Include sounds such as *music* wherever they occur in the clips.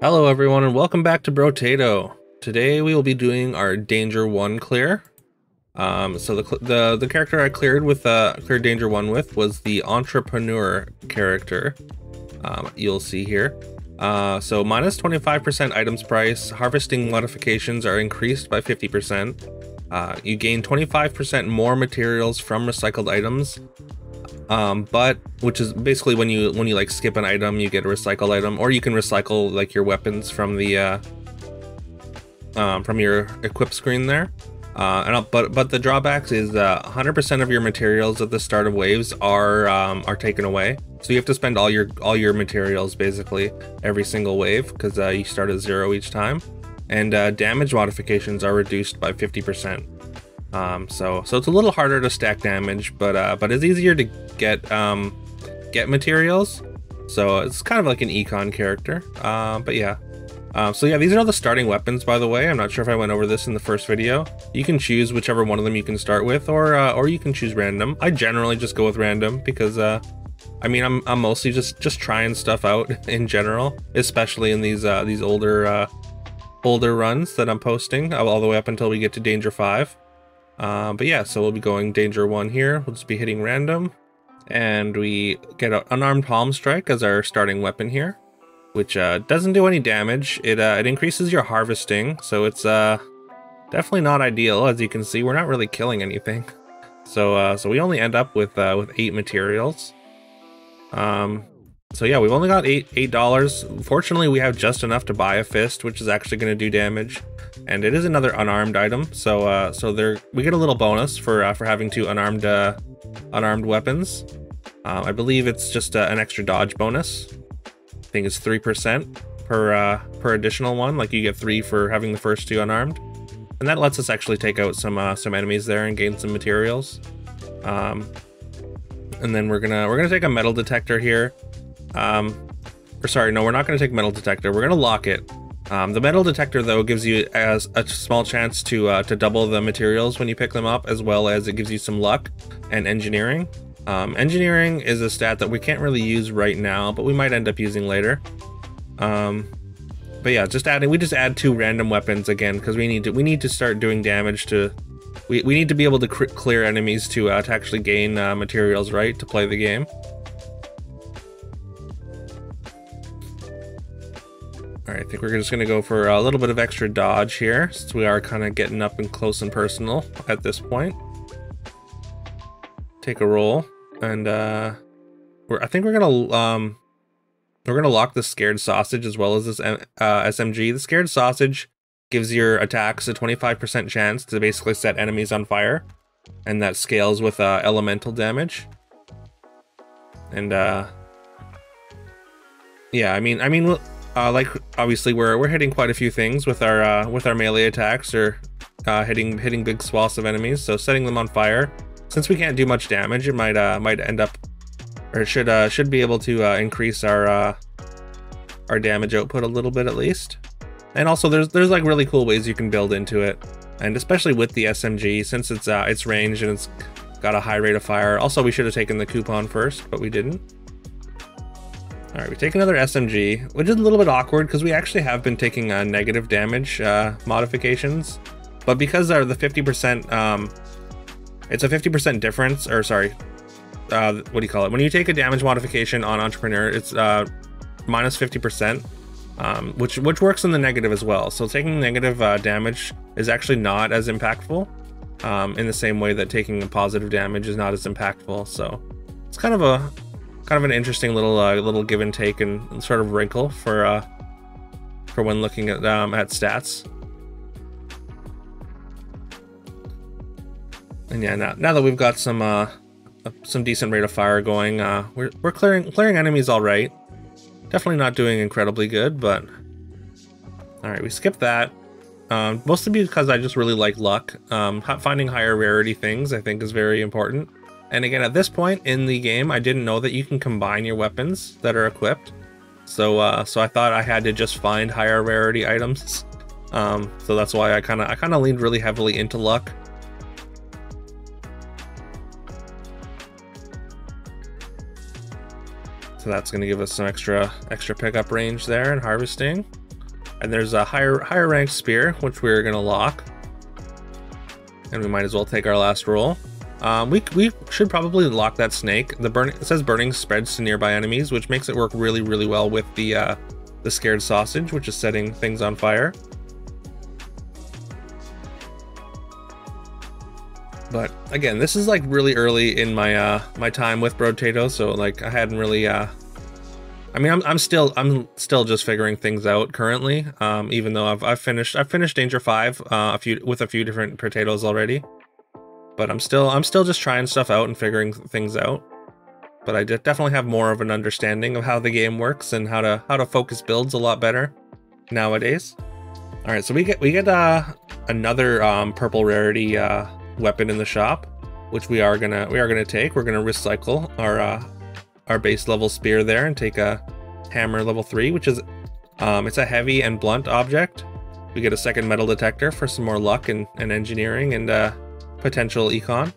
Hello everyone and welcome back to Brotato. Today we will be doing our Danger 1 clear. Um, so the, the the character I cleared with uh, cleared Danger 1 with was the Entrepreneur character. Um, you'll see here. Uh, so minus 25% items price, harvesting modifications are increased by 50%. Uh, you gain 25% more materials from recycled items, um, but which is basically when you when you like skip an item, you get a recycled item, or you can recycle like your weapons from the uh, um, from your equip screen there. Uh, and but but the drawbacks is 100% uh, of your materials at the start of waves are um, are taken away. So you have to spend all your all your materials basically every single wave because uh, you start at zero each time. And uh, damage modifications are reduced by 50%. Um, so so it's a little harder to stack damage, but uh, but it's easier to get um, get materials. So it's kind of like an econ character. Uh, but yeah. Uh, so yeah, these are all the starting weapons, by the way. I'm not sure if I went over this in the first video. You can choose whichever one of them you can start with, or uh, or you can choose random. I generally just go with random because, uh, I mean, I'm, I'm mostly just just trying stuff out *laughs* in general, especially in these uh, these older uh, older runs that I'm posting all the way up until we get to Danger Five. Uh, but yeah, so we'll be going danger one here. We'll just be hitting random. And we get an unarmed palm strike as our starting weapon here, which uh, doesn't do any damage. It, uh, it increases your harvesting, so it's uh, definitely not ideal. As you can see, we're not really killing anything. *laughs* So, uh, so we only end up with, uh, with eight materials. Um, so yeah, we've only got eight eight dollars. Fortunately, we have just enough to buy a fist, which is actually going to do damage, and it is another unarmed item. So uh, so there we get a little bonus for uh, for having two unarmed uh, unarmed weapons. Um, I believe it's just uh, an extra dodge bonus. I think it's three percent per uh, per additional one. Like you get three for having the first two unarmed, and that lets us actually take out some uh, some enemies there and gain some materials. Um, and then we're gonna we're gonna take a metal detector here. Um, or sorry, no, we're not going to take metal detector. We're going to lock it. Um, the metal detector, though, gives you as a small chance to uh, to double the materials when you pick them up, as well as it gives you some luck and engineering. Um, engineering is a stat that we can't really use right now, but we might end up using later. Um, but yeah, just adding, we just add two random weapons again because we need to we need to start doing damage to. We, we need to be able to clear enemies to uh, to actually gain uh, materials, right, to play the game. Think we're just gonna go for a little bit of extra dodge here, since we are kind of getting up and close and personal at this point. Take a roll, and uh, we're, I think we're gonna um, we're gonna lock the scared sausage as well as this uh, SMG. The scared sausage gives your attacks a 25% chance to basically set enemies on fire, and that scales with uh, elemental damage. And uh, yeah, I mean, I mean uh, like obviously we're we're hitting quite a few things with our uh, with our melee attacks or uh, hitting hitting big swaths of enemies. So setting them on fire, since we can't do much damage, it might uh, might end up or should uh, should be able to uh, increase our our damage output a little bit at least. And also there's there's like really cool ways you can build into it, and especially with the SMG since it's it's ranged and it's got a high rate of fire. Also we should have taken the coupon first, but we didn't. All right, we take another SMG, which is a little bit awkward because we actually have been taking uh, negative damage uh, modifications, but because of the 50%, um, it's a 50% difference, or sorry, uh, what do you call it? When you take a damage modification on Entrepreneur, it's uh, minus 50%, um, which which works in the negative as well. So taking negative uh, damage is actually not as impactful um, in the same way that taking a positive damage is not as impactful. So it's kind of a kind of an interesting little uh, little give and take and, sort of wrinkle for uh, for when looking at um, at stats. And yeah, now, now that we've got some uh, some decent rate of fire going, uh, we're we're clearing clearing enemies all right. Definitely not doing incredibly good, but all right, we skip that. Um, mostly because I just really like luck. Um, finding higher rarity things I think is very important. And again, at this point in the game, I didn't know that you can combine your weapons that are equipped. So, uh, so I thought I had to just find higher rarity items. Um, so that's why I kind of I kind of leaned really heavily into luck. So that's going to give us some extra extra pickup range there and harvesting. And there's a higher higher ranked spear, which we're going to lock. And we might as well take our last roll. Um, we, we should probably lock that snake. The burn it says burning spreads to nearby enemies, which makes it work really, really well with the uh, the scared sausage, which is setting things on fire. But again, this is like really early in my uh my time with Brotato, so like I hadn't really uh I mean I'm I'm still I'm still just figuring things out currently. Um even though I've I've finished I've finished Danger 5 uh a few with a few different potatoes already. But I'm still I'm still just trying stuff out and figuring things out. But I definitely have more of an understanding of how the game works and how to how to focus builds a lot better nowadays. All right, so we get we get uh another um purple rarity uh weapon in the shop, which we are gonna we are gonna take. We're gonna recycle our uh, our base level spear there and take a hammer level three, which is um, it's a heavy and blunt object. We get a second metal detector for some more luck and, and engineering and uh, potential econ.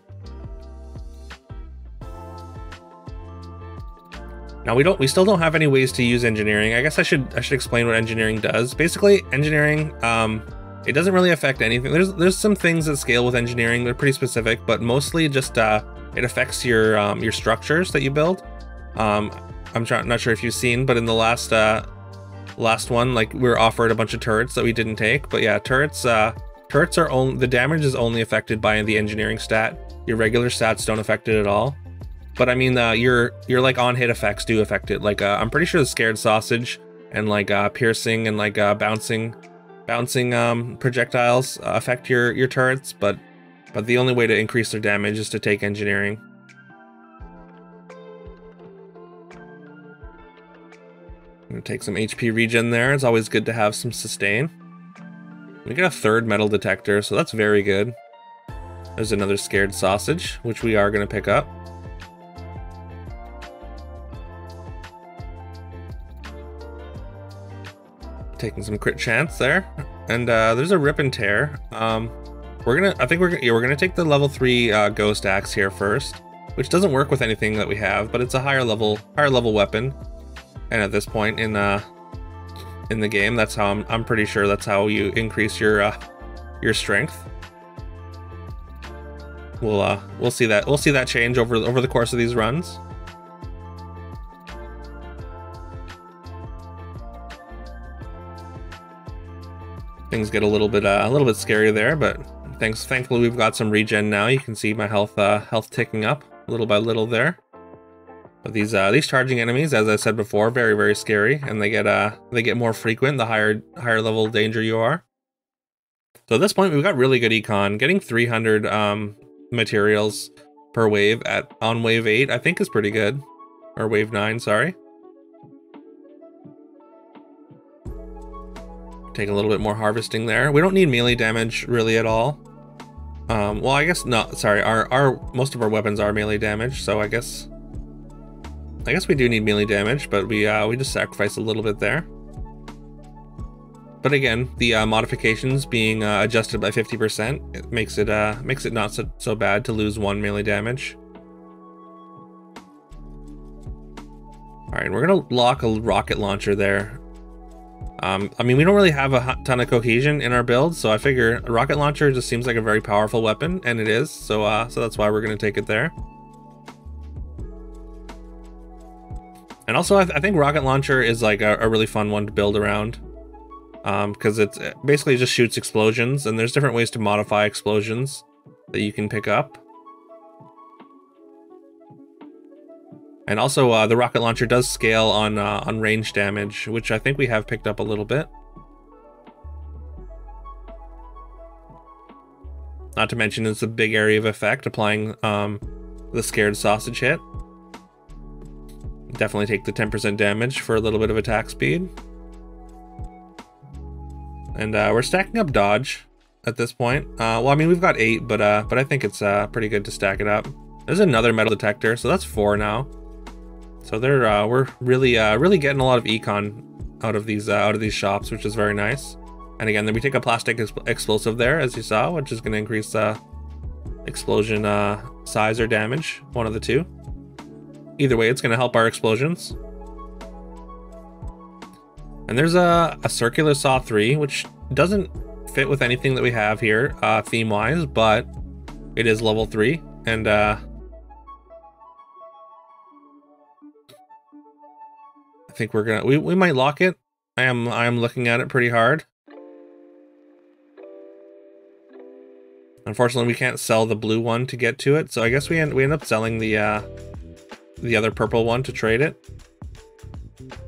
Now we don't we still don't have any ways to use engineering. I guess I should I should explain what engineering does. Basically, engineering um, it doesn't really affect anything. There's there's some things that scale with engineering. They're pretty specific, but mostly just uh, it affects your um, your structures that you build. Um, I'm not sure if you've seen, but in the last uh, last one, like we were offered a bunch of turrets that we didn't take. But yeah, turrets uh, turrets are only the damage is only affected by the engineering stat. Your regular stats don't affect it at all. But I mean, uh, your your like on hit effects do affect it. Like uh, I'm pretty sure the scared sausage and like uh, piercing and like uh, bouncing bouncing um, projectiles uh, affect your, your turrets, but, but the only way to increase their damage is to take engineering. Take some HP regen there. It's always good to have some sustain. We get a third metal detector, so that's very good. There's another scared sausage, which we are gonna pick up. taking some crit chance there. And uh, there's a rip and tear. Um, we're gonna, I think we're yeah, we're gonna take the level three uh, ghost axe here first, which doesn't work with anything that we have, but it's a higher level, higher level weapon. And at this point in uh, in the game, that's how I'm, I'm pretty sure that's how you increase your uh, your strength. We'll uh, we'll see that we'll see that change over over the course of these runs. things get a little bit uh, a little bit scary there, but thanks thankfully we've got some regen now. You can see my health uh, health ticking up little by little there. But these uh, these charging enemies, as I said before, very very scary, and they get uh they get more frequent the higher higher level danger you are. So at this point we've got really good econ. Getting 300 um materials per wave at on wave 8 I think is pretty good. Or wave 9, sorry. Take a little bit more harvesting there. We don't need melee damage really at all. Um, well, I guess not. Sorry, our our most of our weapons are melee damage, so I guess I guess we do need melee damage, but we uh, we just sacrifice a little bit there. But again, the uh, modifications being uh, adjusted by 50%, it makes it uh, makes it not so, so bad to lose one melee damage. All right, we're gonna lock a rocket launcher there. Um, I mean, we don't really have a ton of cohesion in our build, so I figure a rocket launcher just seems like a very powerful weapon, and it is. So, uh, so that's why we're going to take it there. And also, I, th I, think rocket launcher is like a, a, really fun one to build around, because um, it's it basically just shoots explosions, and there's different ways to modify explosions that you can pick up. And also, uh, the rocket launcher does scale on uh, on range damage, which I think we have picked up a little bit. Not to mention, it's a big area of effect, applying um, the scared sausage hit. Definitely take the 10% damage for a little bit of attack speed. And uh, we're stacking up dodge at this point. Uh, well, I mean, we've got eight, but uh, but I think it's uh, pretty good to stack it up. There's another metal detector, so that's four now. So they're uh, we're really uh, really getting a lot of econ out of these uh, out of these shops, which is very nice. And again, then we take a plastic explosive there, as you saw, which is going to increase uh, explosion uh, size or damage, one of the two. Either way, it's going to help our explosions. And there's a, a circular saw 3, which doesn't fit with anything that we have here uh, theme-wise, but it is level 3. And uh, I think we're gonna we, we might lock it. I am I am looking at it pretty hard. Unfortunately, we can't sell the blue one to get to it, so I guess we end we end up selling the uh, the other purple one to trade it.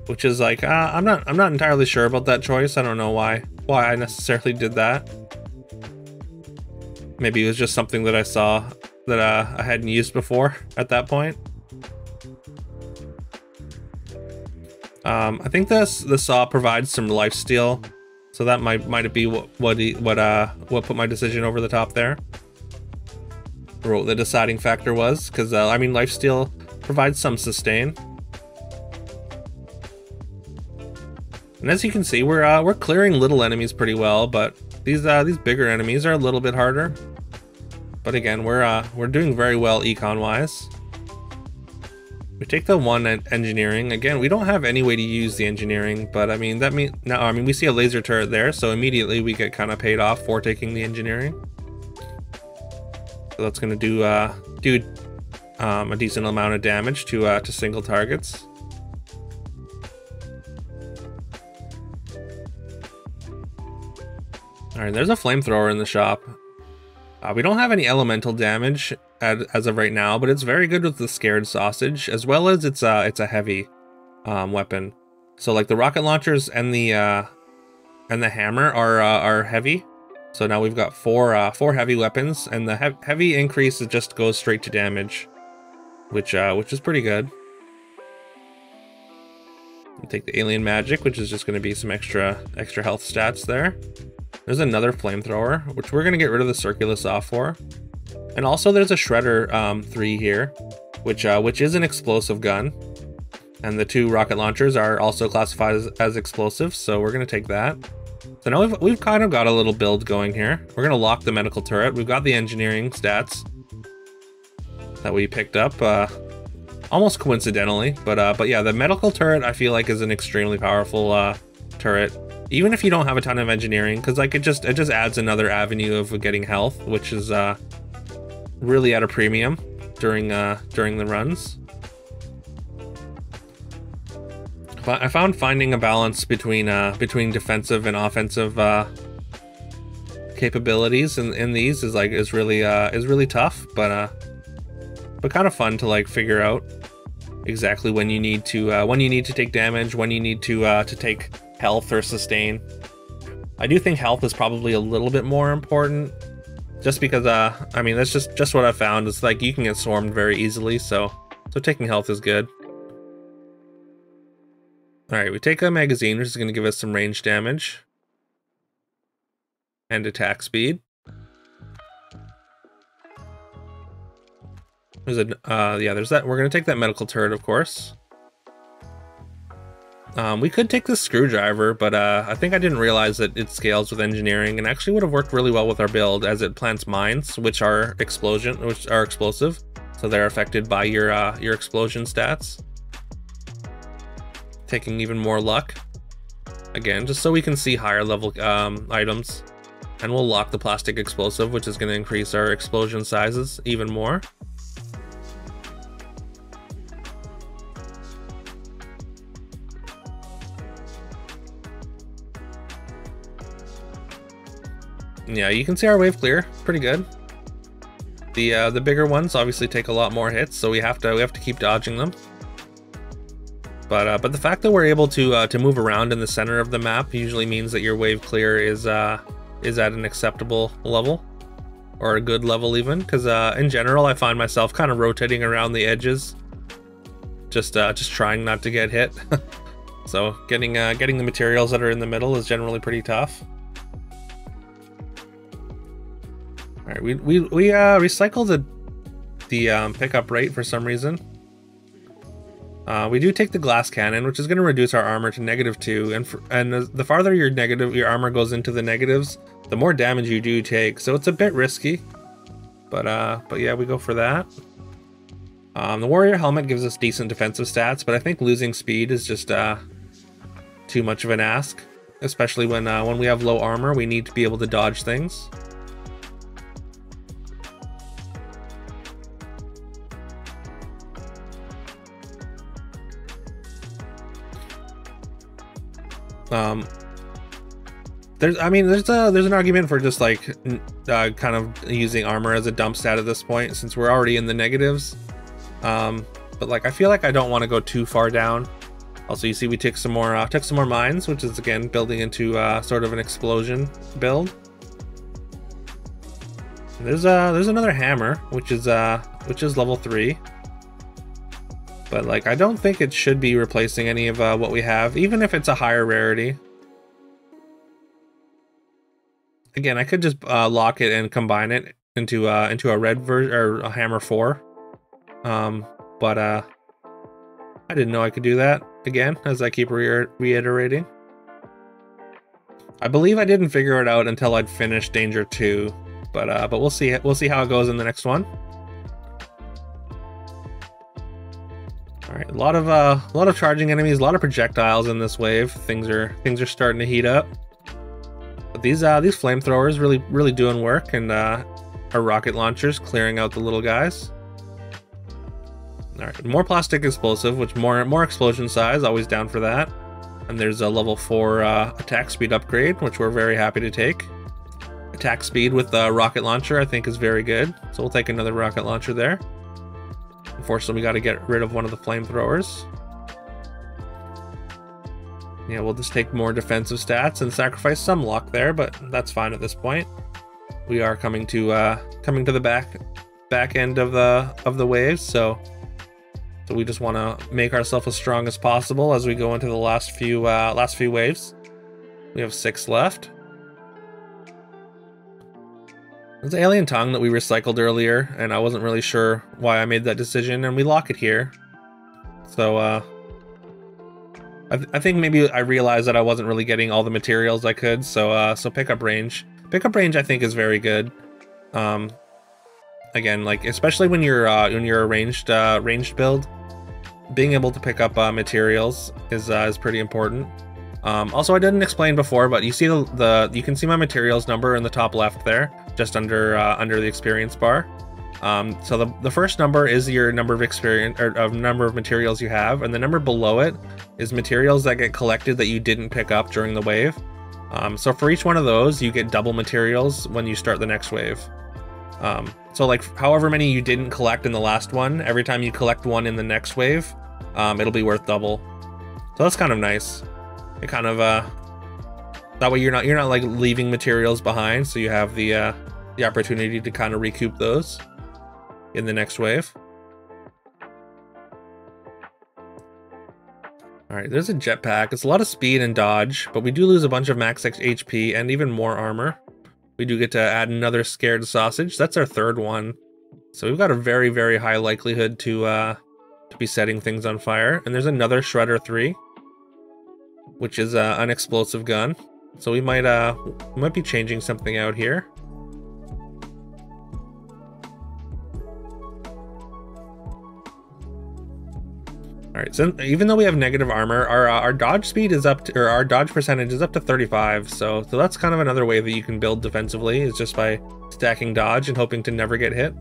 Which is like uh, I'm not I'm not entirely sure about that choice. I don't know why why I necessarily did that. Maybe it was just something that I saw that uh, I hadn't used before at that point. Um, I think this the saw provides some life steal, so that might might be what what what uh what put my decision over the top there. Or what the deciding factor was, because uh, I mean life steal provides some sustain. And as you can see, we're uh, we're clearing little enemies pretty well, but these uh, these bigger enemies are a little bit harder. But again, we're uh, we're doing very well econ wise. We take the one at engineering. Again, we don't have any way to use the engineering, but I mean, that mean no, I mean, we see a laser turret there, so immediately we get kind of paid off for taking the engineering. So that's gonna do uh, do um, a decent amount of damage to uh, to single targets. All right, there's a flamethrower in the shop. Uh, we don't have any elemental damage, as of right now, but it's very good with the scared sausage, as well as it's a it's a heavy um, weapon. So like the rocket launchers and the uh, and the hammer are uh, are heavy. So now we've got four uh, four heavy weapons, and the he heavy increase just goes straight to damage, which uh, which is pretty good. take the alien magic, which is just going to be some extra extra health stats there. There's another flamethrower, which we're going to get rid of the circular saw for. And also there's a Shredder um, 3 here, which uh, which is an explosive gun. And the two rocket launchers are also classified as, as explosives, so we're going to take that. So now we've, we've kind of got a little build going here. We're going to lock the medical turret. We've got the engineering stats that we picked up uh, almost coincidentally. But uh, but yeah, the medical turret I feel like is an extremely powerful uh, turret. Even if you don't have a ton of engineering, because like it just it just adds another avenue of getting health, which is uh, really at a premium during uh, during the runs. But I found finding a balance between uh, between defensive and offensive uh, capabilities in, in these is like is really uh, is really tough, but uh, but kind of fun to like figure out exactly when you need to uh, when you need to take damage, when you need to uh, to take health or sustain. I do think health is probably a little bit more important just because, uh, I mean, that's just, just what I found. It's like you can get swarmed very easily, so, so taking health is good. Alright, we take a magazine, which is going to give us some range damage. And attack speed. There's a, uh, yeah, there's that. We're going to take that medical turret, of course. Um, we could take the screwdriver, but uh, I think I didn't realize that it scales with engineering and actually would have worked really well with our build as it plants mines, which are explosion, which are explosive. So they're affected by your uh, your explosion stats. Taking even more luck. Again, just so we can see higher level um, items. And we'll lock the plastic explosive, which is going to increase our explosion sizes even more. Yeah, you can see our wave clear. Pretty good. The uh, the bigger ones obviously take a lot more hits, so we have to we have to keep dodging them. But uh, but the fact that we're able to uh, to move around in the center of the map usually means that your wave clear is uh, is at an acceptable level or a good level even. Because uh, in general, I find myself kind of rotating around the edges, just uh, just trying not to get hit. *laughs* so getting uh, getting the materials that are in the middle is generally pretty tough. All right, we we we uh recycle the the um, pickup rate for some reason. Uh, we do take the glass cannon, which is going to reduce our armor to negative two, and for, and the farther your negative your armor goes into the negatives, the more damage you do take. So it's a bit risky, but uh, but yeah, we go for that. Um, the warrior helmet gives us decent defensive stats, but I think losing speed is just uh too much of an ask, especially when uh, when we have low armor. We need to be able to dodge things. Um, there's, I mean, there's a there's an argument for just like uh, kind of using armor as a dump stat at this point, since we're already in the negatives. Um, but like, I feel like I don't want to go too far down. Also, you see, we took some more uh, took some more mines, which is again building into uh, sort of an explosion build. There's uh there's another hammer, which is uh which is level three. But like, I don't think it should be replacing any of uh, what we have, even if it's a higher rarity. Again, I could just uh, lock it and combine it into uh, into a red version or a hammer four. Um, but uh, I didn't know I could do that again, as I keep re reiterating. I believe I didn't figure it out until I'd finished Danger 2, but uh, but we'll see we'll see how it goes in the next one. All right, a lot of uh, a lot of charging enemies, a lot of projectiles in this wave. Things are things are starting to heat up. But these uh, these flamethrowers really really doing work, and uh, our rocket launchers clearing out the little guys. All right, more plastic explosive, which more more explosion size, always down for that. And there's a level four uh, attack speed upgrade, which we're very happy to take. Attack speed with the rocket launcher, I think, is very good. So we'll take another rocket launcher there. Unfortunately, we got to get rid of one of the flamethrowers. Yeah, we'll just take more defensive stats and sacrifice some luck there, but that's fine at this point. We are coming to uh, coming to the back back end of the of the waves, so so we just want to make ourselves as strong as possible as we go into the last few uh, last few waves. We have six left. There's alien tongue that we recycled earlier, and I wasn't really sure why I made that decision, and we lock it here. So, uh, I, th I think maybe I realized that I wasn't really getting all the materials I could, so, uh, so pickup range. Pickup range I think is very good. Um, again, like, especially when you're, uh, when you're a ranged, uh, ranged build, being able to pick up, uh, materials is, uh, is pretty important. Um, also, I didn't explain before, but you see the, the you can see my materials number in the top left there, just under uh, under the experience bar. Um, so the, the first number is your number of experience or of number of materials you have, and the number below it is materials that get collected that you didn't pick up during the wave. Um, so for each one of those, you get double materials when you start the next wave. Um, so like however many you didn't collect in the last one, every time you collect one in the next wave, um, it'll be worth double. So that's kind of nice. It kind of uh that way you're not you're not like leaving materials behind, so you have the uh the opportunity to kind of recoup those in the next wave. Alright, there's a jetpack. It's a lot of speed and dodge, but we do lose a bunch of max HP and even more armor. We do get to add another scared sausage. That's our third one. So we've got a very, very high likelihood to uh, to be setting things on fire. And there's another Shredder 3 which is uh, an explosive gun. So we might uh might be changing something out here. All right, so even though we have negative armor, our uh, our dodge speed is up to, or our dodge percentage is up to 35. So so that's kind of another way that you can build defensively is just by stacking dodge and hoping to never get hit.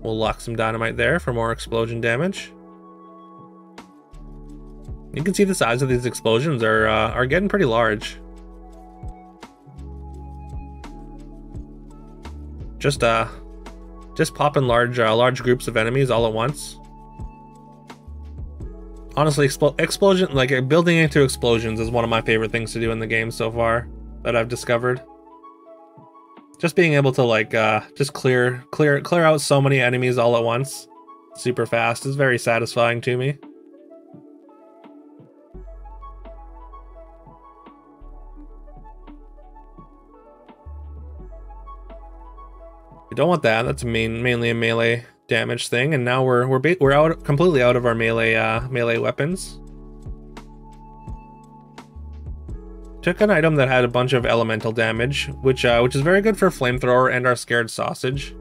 We'll lock some dynamite there for more explosion damage. You can see the size of these explosions are uh, are getting pretty large. Just uh, just popping large uh, large groups of enemies all at once. Honestly, expl explosion like building into explosions is one of my favorite things to do in the game so far that I've discovered. Just being able to like uh, just clear clear clear out so many enemies all at once, super fast, is very satisfying to me. We don't want that. That's main, mainly a melee damage thing, and now we're we're we're out completely out of our melee uh, melee weapons. Took an item that had a bunch of elemental damage, which uh, which is very good for flamethrower and our scared sausage.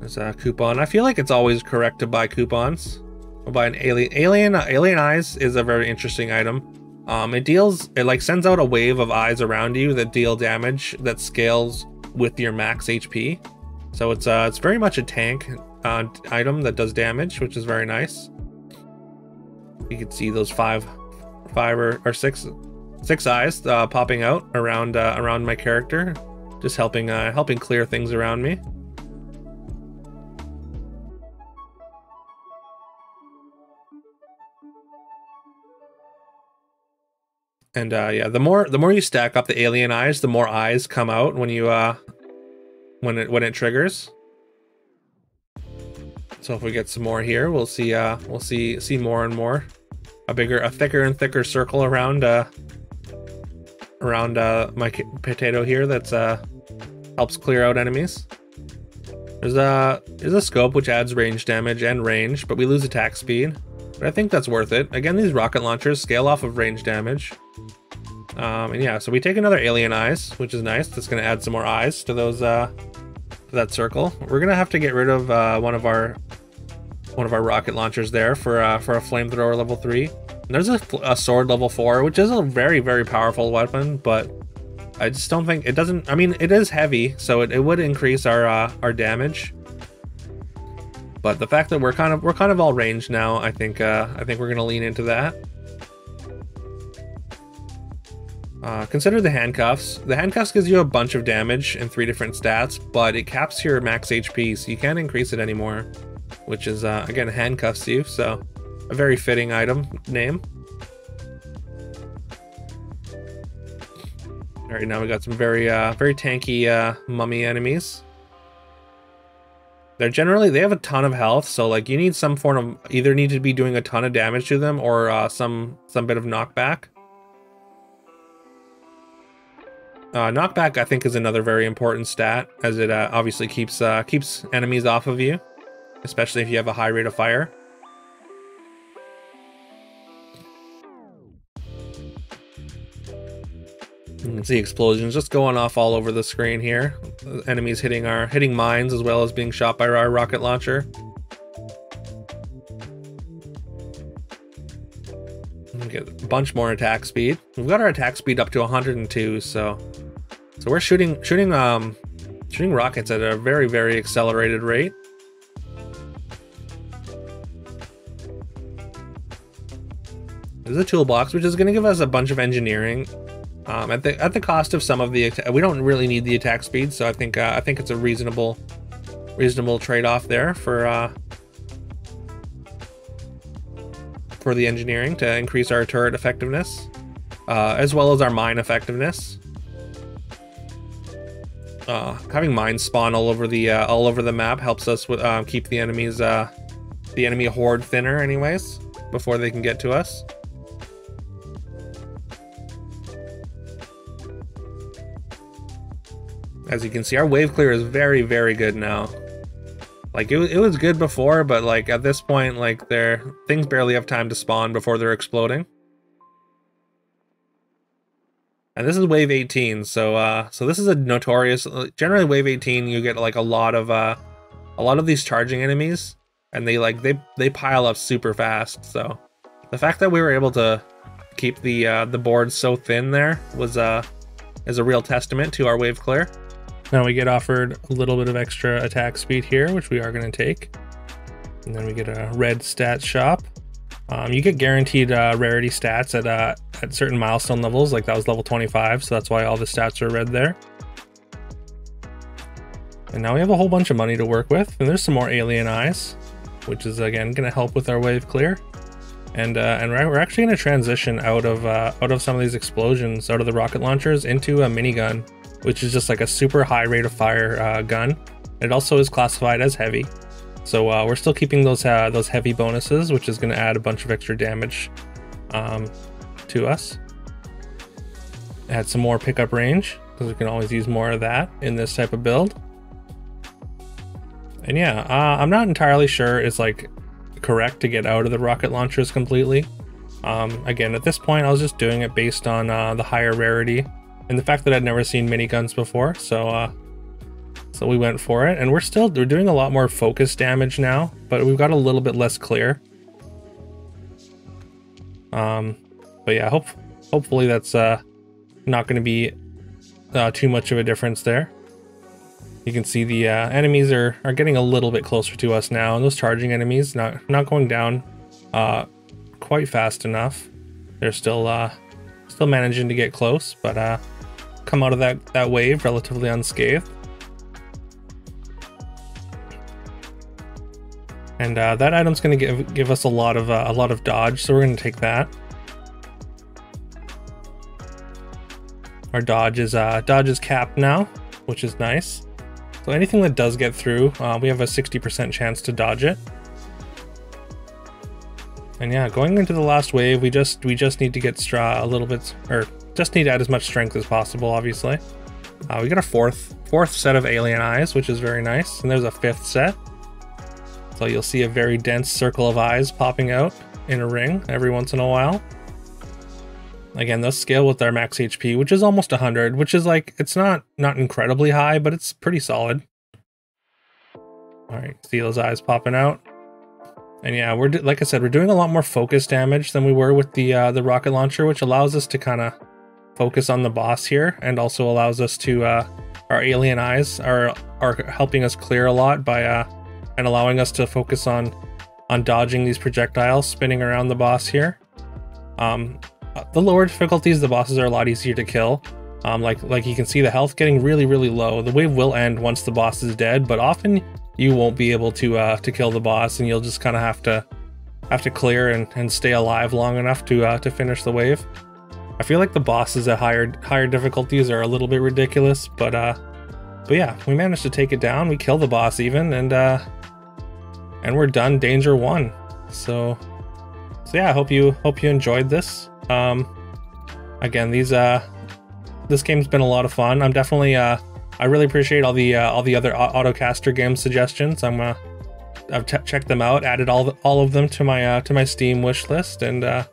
There's a coupon. I feel like it's always correct to buy coupons. We'll buy an alien. Alien uh, alien eyes is a very interesting item. Um, it deals. It like sends out a wave of eyes around you that deal damage that scales with your max HP. So it's uh it's very much a tank uh, item that does damage, which is very nice. You can see those five, five or, or six, six eyes uh, popping out around uh, around my character, just helping uh, helping clear things around me. And uh, yeah, the more the more you stack up the alien eyes, the more eyes come out when you uh when it when it triggers. So if we get some more here, we'll see uh we'll see see more and more. A bigger a thicker and thicker circle around uh around uh my potato here that's uh helps clear out enemies. There's a there's a scope which adds range damage and range, but we lose attack speed. But I think that's worth it. Again, these rocket launchers scale off of range damage. Um, and yeah, so we take another alien eyes, which is nice. That's gonna add some more eyes to those uh to that circle. We're gonna have to get rid of uh, one of our one of our rocket launchers there for uh, for a flamethrower level three. And there's a, a sword level four, which is a very very powerful weapon, but I just don't think it doesn't. I mean, it is heavy, so it, it would increase our uh, our damage. But the fact that we're kind of we're kind of all ranged now, I think uh, I think we're gonna lean into that. Uh, consider the handcuffs. The handcuffs gives you a bunch of damage and three different stats, but it caps your max HP, so you can't increase it anymore. Which is, uh, again, handcuffs you, so a very fitting item name. Alright, now we got some very, uh, very tanky uh, mummy enemies. They're generally, they have a ton of health, so like you need some form of, either need to be doing a ton of damage to them or uh, some, some bit of knockback. Uh, knockback, I think, is another very important stat, as it uh, obviously keeps uh, keeps enemies off of you, especially if you have a high rate of fire. You can see explosions just going off all over the screen here. Enemies hitting our hitting mines as well as being shot by our rocket launcher. get a bunch more attack speed. We've got our attack speed up to 102, so so we're shooting shooting um shooting rockets at a very very accelerated rate. There's a toolbox which is going to give us a bunch of engineering um, at the at the cost of some of the we don't really need the attack speed, so I think uh, I think it's a reasonable reasonable trade-off there for uh, for the engineering to increase our turret effectiveness, uh, as well as our mine effectiveness. Uh, having mines spawn all over the uh, all over the map helps us with uh, keep the enemies uh, the enemy horde thinner, anyways, before they can get to us. As you can see, our wave clear is very, very good now. Like, it, it was good before, but, like, at this point, like, they're, things barely have time to spawn before they're exploding. And this is wave 18, so, uh, so this is a notorious, generally wave 18, you get, like, a lot of, uh, a lot of these charging enemies, and they, like, they, they pile up super fast, so. The fact that we were able to keep the, uh, the board so thin there was, uh, is a real testament to our wave clear. Now we get offered a little bit of extra attack speed here, which we are going to take. And then we get a red stat shop. Um, you get guaranteed uh, rarity stats at uh, at certain milestone levels, like that was level 25, so that's why all the stats are red there. And now we have a whole bunch of money to work with, and there's some more alien eyes, which is again going to help with our wave clear. And uh, and we're actually going to transition out of uh, out of some of these explosions, out of the rocket launchers, into a minigun which is just like a super high rate of fire uh, gun. It also is classified as heavy. So uh, we're still keeping those uh, those heavy bonuses, which is going to add a bunch of extra damage um, to us. Add some more pickup range, because we can always use more of that in this type of build. And yeah, uh, I'm not entirely sure it's like correct to get out of the rocket launchers completely. Um, again, at this point, I was just doing it based on uh, the higher rarity and the fact that I'd never seen miniguns before, so uh, so we went for it, and we're still we're doing a lot more focus damage now, but we've got a little bit less clear. Um, but yeah, hope hopefully that's uh, not going to be uh, too much of a difference there. You can see the uh, enemies are, are getting a little bit closer to us now, and those charging enemies not not going down uh, quite fast enough. They're still uh, still managing to get close, but uh, come out of that that wave relatively unscathed. And uh, that item's going to give give us a lot of uh, a lot of dodge, so we're going to take that. Our dodge is uh, dodge is capped now, which is nice. So anything that does get through, uh, we have a 60% chance to dodge it. And yeah, going into the last wave, we just we just need to get straw a little bit, or just need to add as much strength as possible, obviously. Uh, we got a fourth fourth set of alien eyes, which is very nice, and there's a fifth set. So you'll see a very dense circle of eyes popping out in a ring every once in a while. Again, those scale with our max HP, which is almost 100, which is like, it's not not incredibly high, but it's pretty solid. Alright, see those eyes popping out. And yeah, we're like I said, we're doing a lot more focus damage than we were with the uh, the rocket launcher, which allows us to kind of focus on the boss here, and also allows us to uh, our alien eyes are are helping us clear a lot by uh, and allowing us to focus on on dodging these projectiles spinning around the boss here. Um, the lower difficulties, the bosses are a lot easier to kill. Um, like like you can see the health getting really really low. The wave will end once the boss is dead, but often you won't be able to uh, to kill the boss, and you'll just kind of have to have to clear and, and stay alive long enough to uh, to finish the wave. I feel like the bosses at higher higher difficulties are a little bit ridiculous, but uh, but yeah, we managed to take it down. We kill the boss even, and uh, and we're done danger one. So so yeah i hope you hope you enjoyed this. Um again these uh this game's been a lot of fun. I'm definitely uh i really appreciate all the uh, all the other autocaster game suggestions. I'm uh i've checked them out added all the, all of them to my uh to my steam wish list. And uh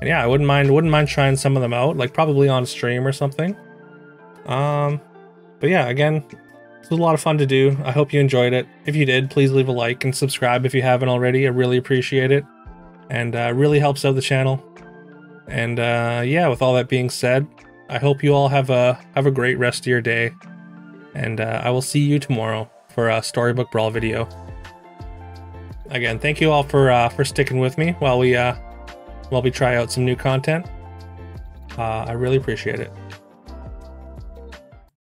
and yeah i wouldn't mind wouldn't mind trying some of them out like probably on stream or something. Um but yeah again it was a lot of fun to do. I hope you enjoyed it. If you did, please leave a like and subscribe if you haven't already. I really appreciate it. And uh, really helps out the channel. And uh, yeah, with all that being said, I hope you all have a have a great rest of your day. And uh, I will see you tomorrow for a Storybook Brawl video. Again, thank you all for uh, for sticking with me while we uh, while we try out some new content. Uh, I really appreciate it.